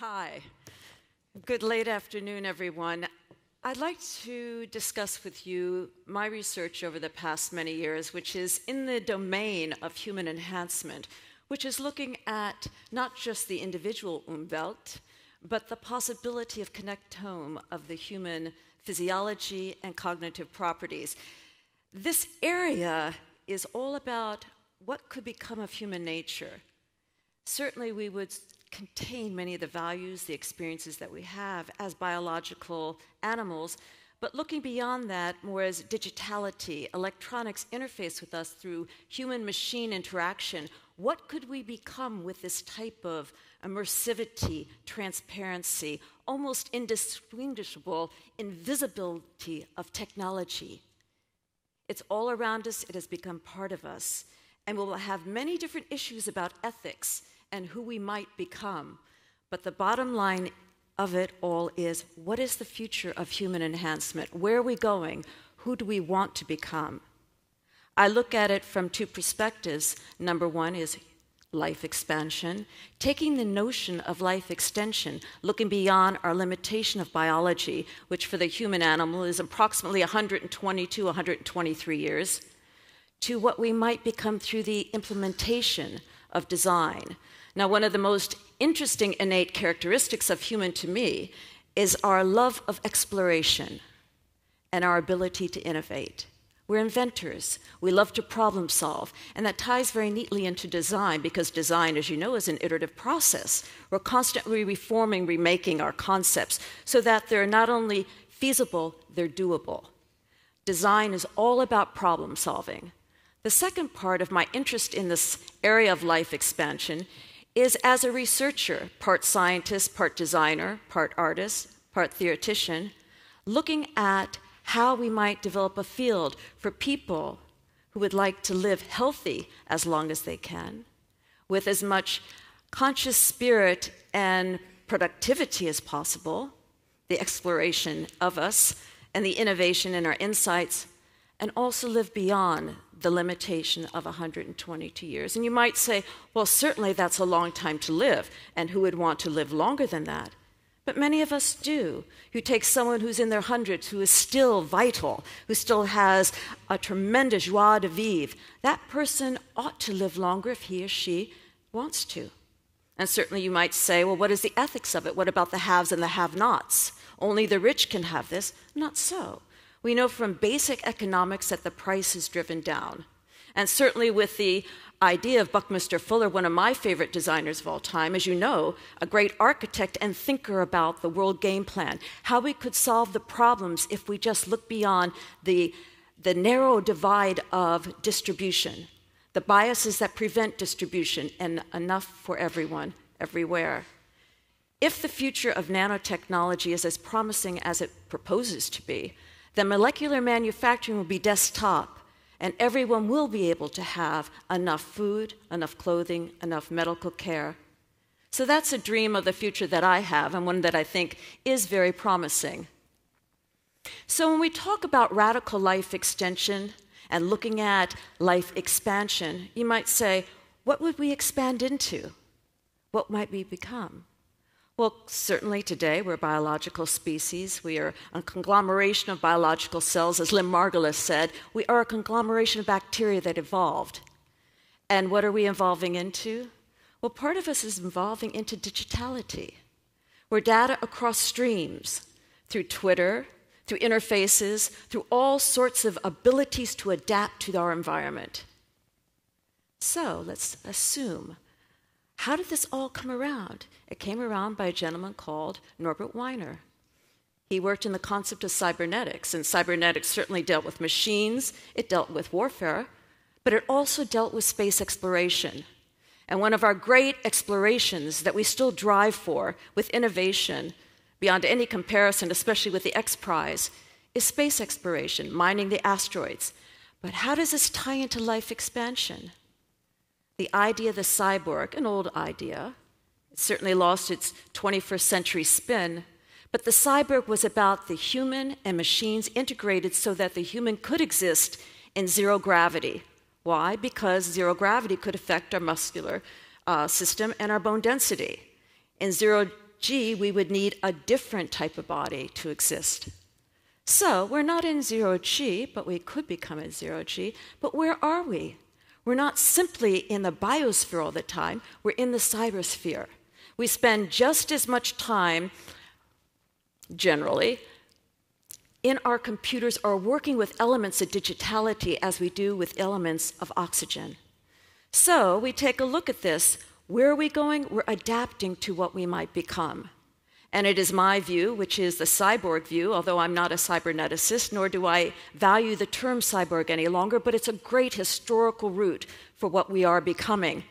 Hi. Good late afternoon, everyone. I'd like to discuss with you my research over the past many years, which is in the domain of human enhancement, which is looking at not just the individual Umwelt, but the possibility of connectome of the human physiology and cognitive properties. This area is all about what could become of human nature. Certainly, we would contain many of the values, the experiences that we have as biological animals. But looking beyond that, more as digitality, electronics interface with us through human machine interaction, what could we become with this type of immersivity, transparency, almost indistinguishable invisibility of technology? It's all around us, it has become part of us. And we'll have many different issues about ethics and who we might become. But the bottom line of it all is what is the future of human enhancement? Where are we going? Who do we want to become? I look at it from two perspectives. Number one is life expansion, taking the notion of life extension, looking beyond our limitation of biology, which for the human animal is approximately 122, 123 years, to what we might become through the implementation of design. Now, one of the most interesting innate characteristics of human to me is our love of exploration and our ability to innovate. We're inventors. We love to problem solve. And that ties very neatly into design because design, as you know, is an iterative process. We're constantly reforming, remaking our concepts so that they're not only feasible, they're doable. Design is all about problem solving. The second part of my interest in this area of life expansion is as a researcher, part scientist, part designer, part artist, part theoretician, looking at how we might develop a field for people who would like to live healthy as long as they can, with as much conscious spirit and productivity as possible, the exploration of us and the innovation in our insights, and also live beyond the limitation of 122 years. And you might say, well, certainly that's a long time to live, and who would want to live longer than that? But many of us do. You take someone who's in their hundreds, who is still vital, who still has a tremendous joie de vivre. That person ought to live longer if he or she wants to. And certainly you might say, well, what is the ethics of it? What about the haves and the have nots? Only the rich can have this. Not so. We know from basic economics that the price is driven down. And certainly with the idea of Buckminster Fuller, one of my favorite designers of all time, as you know, a great architect and thinker about the world game plan, how we could solve the problems if we just look beyond the, the narrow divide of distribution, the biases that prevent distribution, and enough for everyone, everywhere. If the future of nanotechnology is as promising as it proposes to be, then molecular manufacturing will be desktop, and everyone will be able to have enough food, enough clothing, enough medical care. So that's a dream of the future that I have, and one that I think is very promising. So when we talk about radical life extension and looking at life expansion, you might say, what would we expand into? What might we become? Well, certainly today we're a biological species. We are a conglomeration of biological cells. As Lynn Margulis said, we are a conglomeration of bacteria that evolved. And what are we evolving into? Well, part of us is evolving into digitality, where data across streams, through Twitter, through interfaces, through all sorts of abilities to adapt to our environment. So let's assume how did this all come around? It came around by a gentleman called Norbert Wiener. He worked in the concept of cybernetics, and cybernetics certainly dealt with machines, it dealt with warfare, but it also dealt with space exploration. And one of our great explorations that we still drive for with innovation beyond any comparison, especially with the X Prize, is space exploration, mining the asteroids. But how does this tie into life expansion? The idea of the cyborg, an old idea, it certainly lost its 21st century spin, but the cyborg was about the human and machines integrated so that the human could exist in zero gravity. Why? Because zero gravity could affect our muscular uh, system and our bone density. In zero G, we would need a different type of body to exist. So we're not in zero G, but we could become in zero G. But where are we? We're not simply in the biosphere all the time, we're in the cybersphere. We spend just as much time, generally, in our computers or working with elements of digitality as we do with elements of oxygen. So we take a look at this. Where are we going? We're adapting to what we might become. And it is my view, which is the cyborg view, although I'm not a cyberneticist, nor do I value the term cyborg any longer, but it's a great historical root for what we are becoming.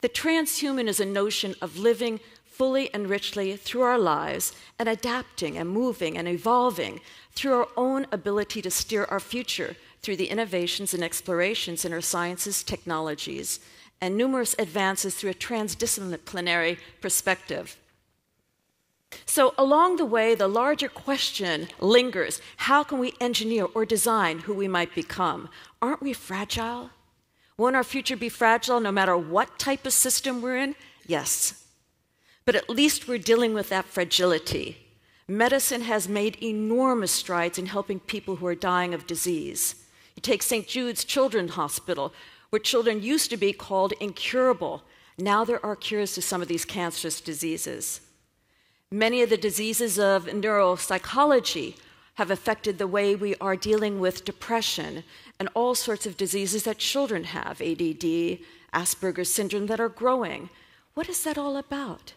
The transhuman is a notion of living fully and richly through our lives and adapting and moving and evolving through our own ability to steer our future through the innovations and explorations in our sciences, technologies, and numerous advances through a transdisciplinary perspective. So, along the way, the larger question lingers how can we engineer or design who we might become? Aren't we fragile? Won't our future be fragile no matter what type of system we're in? Yes. But at least we're dealing with that fragility. Medicine has made enormous strides in helping people who are dying of disease. You take St. Jude's Children's Hospital, where children used to be called incurable. Now there are cures to some of these cancerous diseases. Many of the diseases of neuropsychology have affected the way we are dealing with depression and all sorts of diseases that children have ADD, Asperger's syndrome that are growing. What is that all about?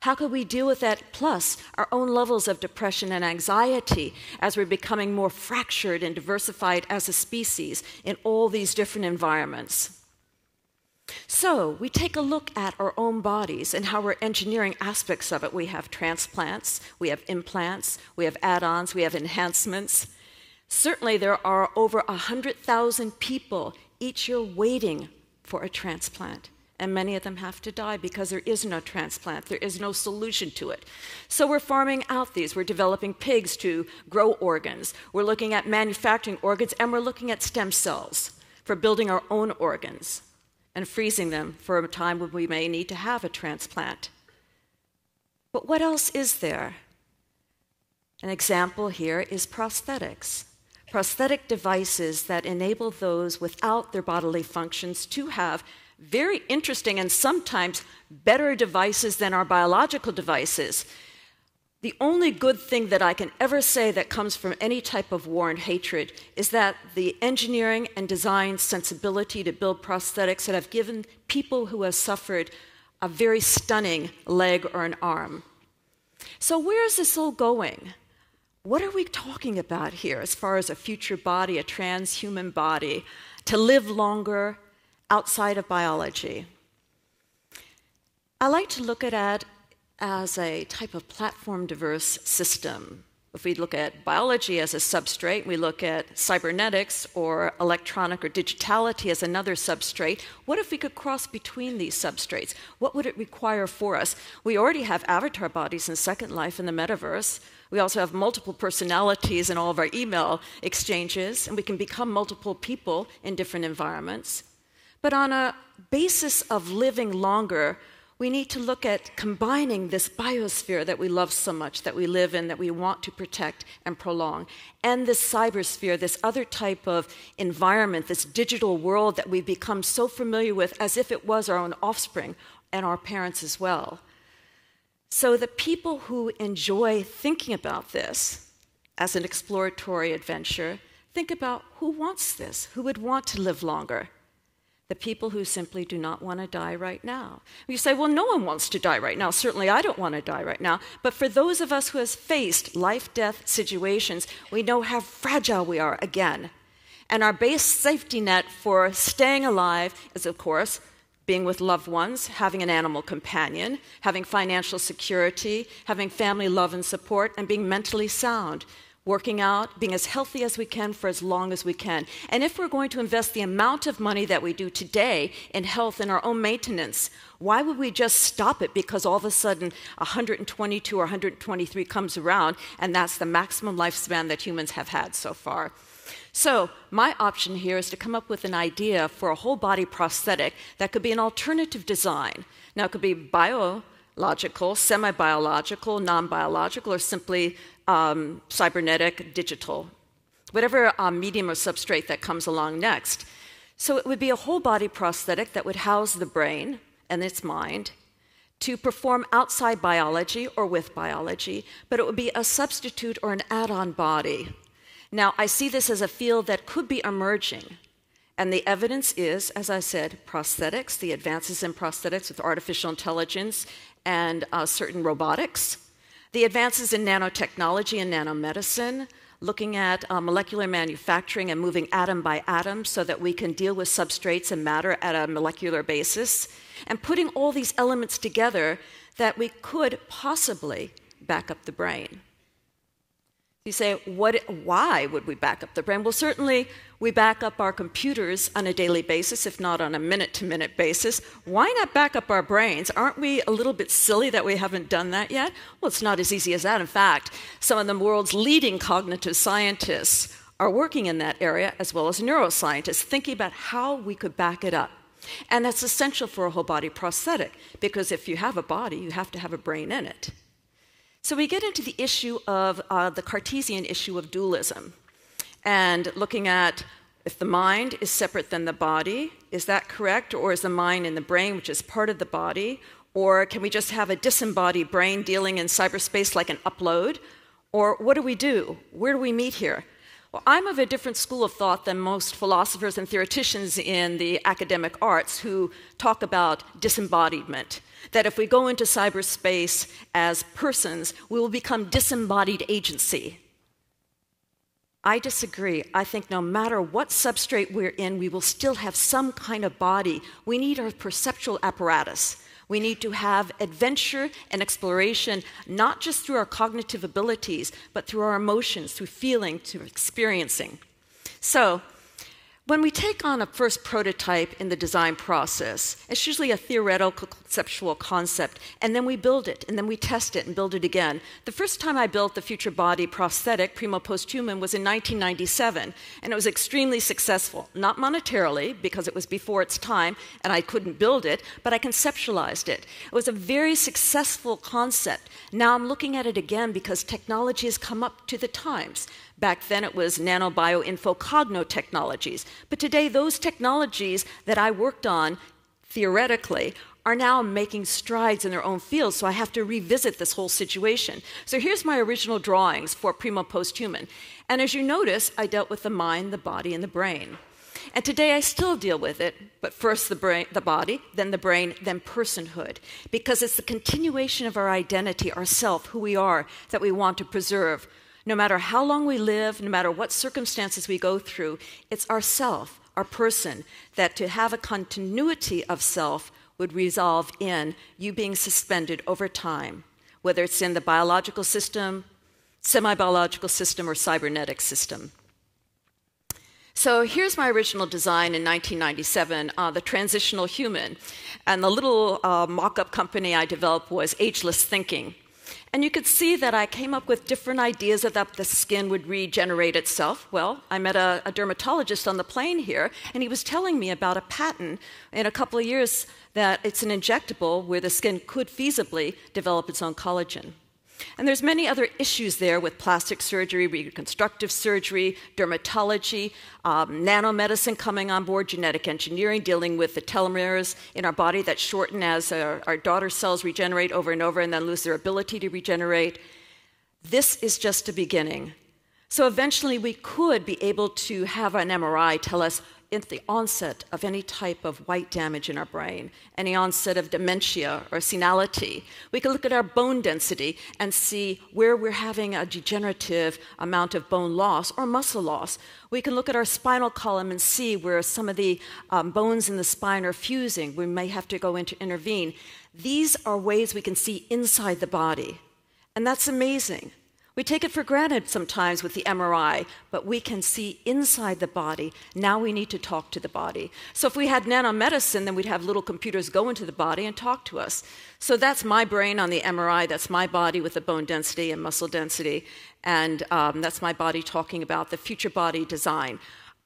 How could we deal with that plus our own levels of depression and anxiety as we're becoming more fractured and diversified as a species in all these different environments? So, we take a look at our own bodies and how we're engineering aspects of it. We have transplants, we have implants, we have add ons, we have enhancements. Certainly, there are over 100,000 people each year waiting for a transplant. And many of them have to die because there is no transplant, there is no solution to it. So we're farming out these. We're developing pigs to grow organs. We're looking at manufacturing organs, and we're looking at stem cells for building our own organs and freezing them for a time when we may need to have a transplant. But what else is there? An example here is prosthetics. Prosthetic devices that enable those without their bodily functions to have very interesting and sometimes better devices than our biological devices the only good thing that I can ever say that comes from any type of war and hatred is that the engineering and design sensibility to build prosthetics that have given people who have suffered a very stunning leg or an arm. So, where is this all going? What are we talking about here as far as a future body, a transhuman body, to live longer outside of biology? I like to look at as a type of platform diverse system. If we look at biology as a substrate, we look at cybernetics or electronic or digitality as another substrate. What if we could cross between these substrates? What would it require for us? We already have avatar bodies in Second Life in the metaverse. We also have multiple personalities in all of our email exchanges, and we can become multiple people in different environments. But on a basis of living longer, we need to look at combining this biosphere that we love so much, that we live in, that we want to protect and prolong, and this cybersphere, this other type of environment, this digital world that we've become so familiar with as if it was our own offspring and our parents as well. So, the people who enjoy thinking about this as an exploratory adventure think about who wants this, who would want to live longer the people who simply do not want to die right now. You say, well, no one wants to die right now. Certainly, I don't want to die right now. But for those of us who have faced life death situations, we know how fragile we are again. And our base safety net for staying alive is, of course, being with loved ones, having an animal companion, having financial security, having family love and support, and being mentally sound working out, being as healthy as we can for as long as we can. And if we're going to invest the amount of money that we do today in health and our own maintenance, why would we just stop it because all of a sudden 122 or 123 comes around and that's the maximum lifespan that humans have had so far? So, my option here is to come up with an idea for a whole body prosthetic that could be an alternative design. Now, it could be bio logical, semi biological, non biological, or simply um, cybernetic, digital, whatever uh, medium or substrate that comes along next. So it would be a whole body prosthetic that would house the brain and its mind to perform outside biology or with biology, but it would be a substitute or an add on body. Now, I see this as a field that could be emerging. And the evidence is, as I said, prosthetics, the advances in prosthetics with artificial intelligence and uh, certain robotics, the advances in nanotechnology and nanomedicine, looking at uh, molecular manufacturing and moving atom by atom so that we can deal with substrates and matter at a molecular basis, and putting all these elements together that we could possibly back up the brain. You say, what, why would we back up the brain? Well, certainly we back up our computers on a daily basis, if not on a minute to minute basis. Why not back up our brains? Aren't we a little bit silly that we haven't done that yet? Well, it's not as easy as that. In fact, some of the world's leading cognitive scientists are working in that area, as well as neuroscientists, thinking about how we could back it up. And that's essential for a whole body prosthetic, because if you have a body, you have to have a brain in it. So we get into the issue of uh, the Cartesian issue of dualism and looking at if the mind is separate than the body, is that correct? Or is the mind in the brain, which is part of the body? Or can we just have a disembodied brain dealing in cyberspace like an upload? Or what do we do? Where do we meet here? Well, I'm of a different school of thought than most philosophers and theoreticians in the academic arts who talk about disembodiment that if we go into cyberspace as persons, we will become disembodied agency. I disagree. I think no matter what substrate we're in, we will still have some kind of body. We need our perceptual apparatus. We need to have adventure and exploration, not just through our cognitive abilities, but through our emotions, through feeling, through experiencing. So, when we take on a first prototype in the design process, it's usually a theoretical conceptual concept, and then we build it, and then we test it and build it again. The first time I built the future body prosthetic, Primo Posthuman, was in 1997, and it was extremely successful. Not monetarily, because it was before its time and I couldn't build it, but I conceptualized it. It was a very successful concept. Now I'm looking at it again because technology has come up to the times. Back then it was nanobioinfocogno technologies. But today, those technologies that I worked on theoretically are now making strides in their own fields, so I have to revisit this whole situation. So here's my original drawings for Primo Posthuman. And as you notice, I dealt with the mind, the body, and the brain. And today I still deal with it, but first the, brain, the body, then the brain, then personhood. Because it's the continuation of our identity, our self, who we are, that we want to preserve no matter how long we live, no matter what circumstances we go through, it's our self, our person, that to have a continuity of self would resolve in you being suspended over time, whether it's in the biological system, semi biological system, or cybernetic system. So here's my original design in 1997, uh, the transitional human. And the little uh, mock up company I developed was Ageless Thinking. And you could see that I came up with different ideas that the skin would regenerate itself. Well, I met a, a, dermatologist on the plane here, and he was telling me about a patent in a couple of years that it's an injectable where the skin could feasibly develop its own collagen. And there's many other issues there with plastic surgery, reconstructive surgery, dermatology, um, nanomedicine coming on board, genetic engineering, dealing with the telomeres in our body that shorten as our, our daughter cells regenerate over and over and then lose their ability to regenerate. This is just a beginning. So eventually we could be able to have an MRI tell us at the onset of any type of white damage in our brain, any onset of dementia or senility. We can look at our bone density and see where we're having a degenerative amount of bone loss or muscle loss. We can look at our spinal column and see where some of the um, bones in the spine are fusing. We may have to go in to intervene. These are ways we can see inside the body. And that's amazing. We take it for granted sometimes with the MRI, but we can see inside the body. Now we need to talk to the body. So if we had nanomedicine, then we'd have little computers go into the body and talk to us. So that's my brain on the MRI. That's my body with the bone density and muscle density. And um, that's my body talking about the future body design.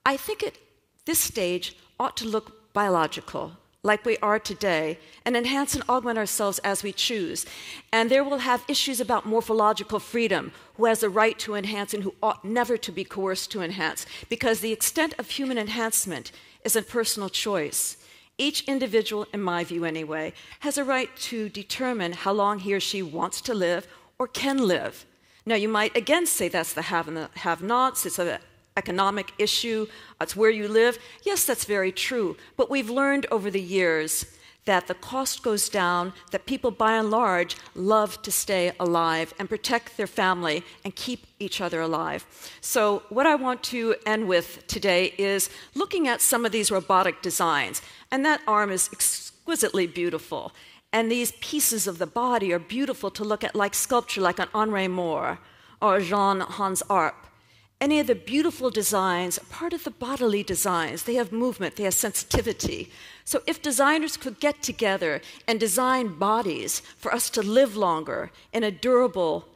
I think at this stage ought to look biological, like we are today and enhance and augment ourselves as we choose. And there will have issues about morphological freedom, who has the right to enhance and who ought never to be coerced to enhance, because the extent of human enhancement is a personal choice. Each individual, in my view anyway, has a right to determine how long he or she wants to live or can live. Now, you might again say that's the have and the have nots, it's an economic issue, it's where you live. Yes, that's very true. But we've learned over the years that the cost goes down, that people by and large love to stay alive and protect their family and keep each other alive. So, what I want to end with today is looking at some of these robotic designs. And that arm is exquisitely beautiful. And these pieces of the body are beautiful to look at, like sculpture, like an Henry Moore or Jean Hans Arp. Any of the beautiful designs are part of the bodily designs. They have movement, they have sensitivity. So, if designers could get together and design bodies for us to live longer in a durable,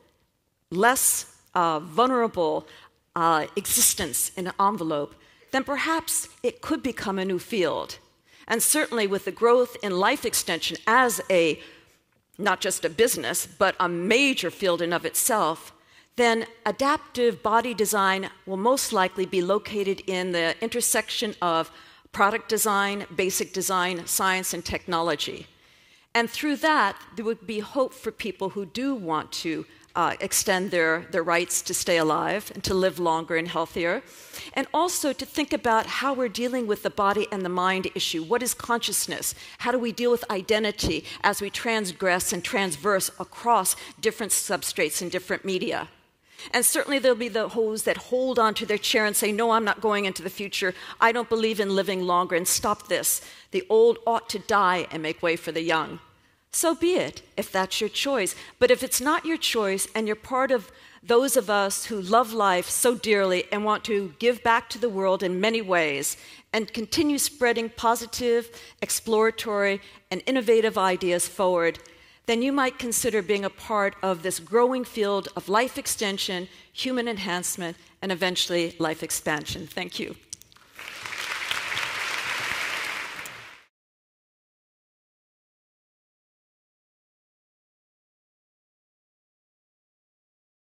less uh, vulnerable uh, existence in an envelope, then perhaps it could become a new field. And certainly with the growth in life extension as a not just a business, but a major field in of itself, then adaptive body design will most likely be located in the intersection of product design, basic design, science, and technology. And through that, there would be hope for people who do want to uh, extend their, their rights to stay alive and to live longer and healthier. And also to think about how we're dealing with the body and the mind issue. What is consciousness? How do we deal with identity as we transgress and transverse across different substrates and different media? And certainly there'll be the those that hold on to their chair and say, No, I'm not going into the future. I don't believe in living longer and stop this. The old ought to die and make way for the young so be it if that's your choice. But if it's not your choice and you're part of those of us who love life so dearly and want to give back to the world in many ways and continue spreading positive, exploratory, and innovative ideas forward, then you might consider being a part of this growing field of life extension, human enhancement, and eventually life expansion. Thank you.